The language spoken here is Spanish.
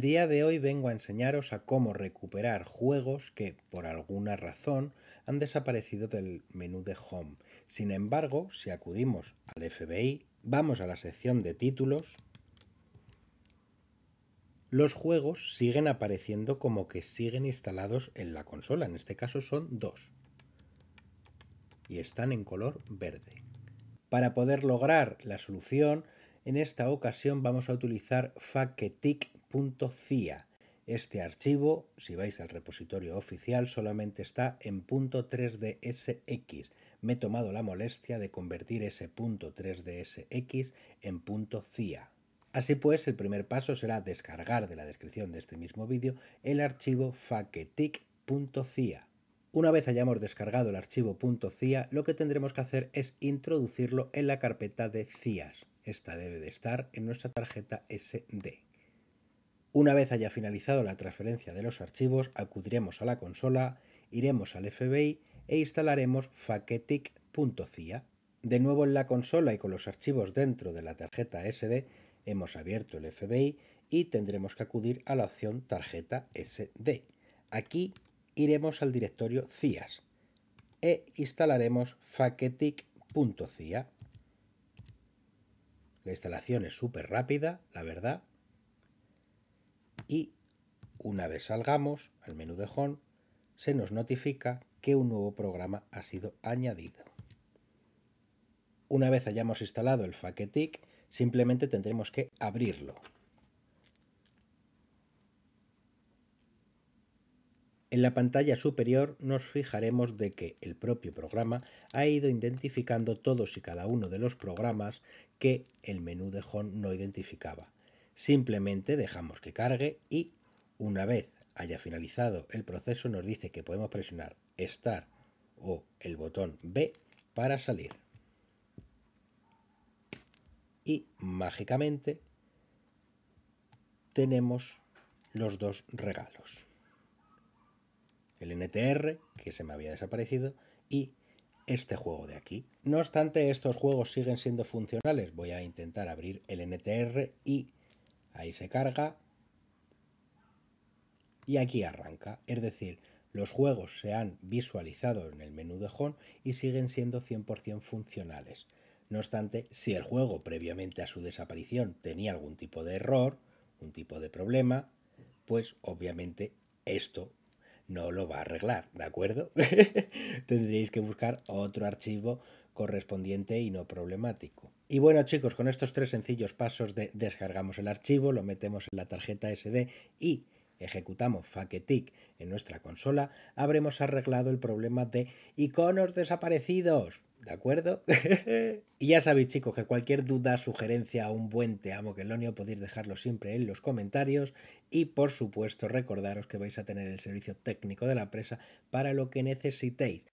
el día de hoy vengo a enseñaros a cómo recuperar juegos que, por alguna razón, han desaparecido del menú de Home. Sin embargo, si acudimos al FBI, vamos a la sección de títulos, los juegos siguen apareciendo como que siguen instalados en la consola. En este caso son dos. Y están en color verde. Para poder lograr la solución, en esta ocasión vamos a utilizar faketic.cia. Este archivo, si vais al repositorio oficial, solamente está en .3dsx. Me he tomado la molestia de convertir ese .3dsx en .cia. Así pues, el primer paso será descargar de la descripción de este mismo vídeo el archivo faketic.cia. Una vez hayamos descargado el archivo .cia, lo que tendremos que hacer es introducirlo en la carpeta de CIAS. Esta debe de estar en nuestra tarjeta SD. Una vez haya finalizado la transferencia de los archivos, acudiremos a la consola, iremos al FBI e instalaremos faketic.cia. De nuevo en la consola y con los archivos dentro de la tarjeta SD, hemos abierto el FBI y tendremos que acudir a la opción tarjeta SD. Aquí iremos al directorio CIAS e instalaremos faketic.cia. La instalación es súper rápida, la verdad. Y una vez salgamos al menú de Home, se nos notifica que un nuevo programa ha sido añadido. Una vez hayamos instalado el Faketic, simplemente tendremos que abrirlo. En la pantalla superior nos fijaremos de que el propio programa ha ido identificando todos y cada uno de los programas que el menú de Home no identificaba. Simplemente dejamos que cargue y una vez haya finalizado el proceso nos dice que podemos presionar Start o el botón B para salir. Y mágicamente tenemos los dos regalos el NTR, que se me había desaparecido, y este juego de aquí. No obstante, estos juegos siguen siendo funcionales. Voy a intentar abrir el NTR y ahí se carga y aquí arranca. Es decir, los juegos se han visualizado en el menú de Home y siguen siendo 100% funcionales. No obstante, si el juego previamente a su desaparición tenía algún tipo de error, un tipo de problema, pues obviamente esto no lo va a arreglar, ¿de acuerdo? Tendréis que buscar otro archivo correspondiente y no problemático. Y bueno chicos, con estos tres sencillos pasos de descargamos el archivo, lo metemos en la tarjeta SD y ejecutamos Faketic en nuestra consola, habremos arreglado el problema de iconos desaparecidos. ¿De acuerdo? y ya sabéis chicos que cualquier duda, sugerencia o un buen te amo que Lonio podéis dejarlo siempre en los comentarios y por supuesto recordaros que vais a tener el servicio técnico de la empresa para lo que necesitéis.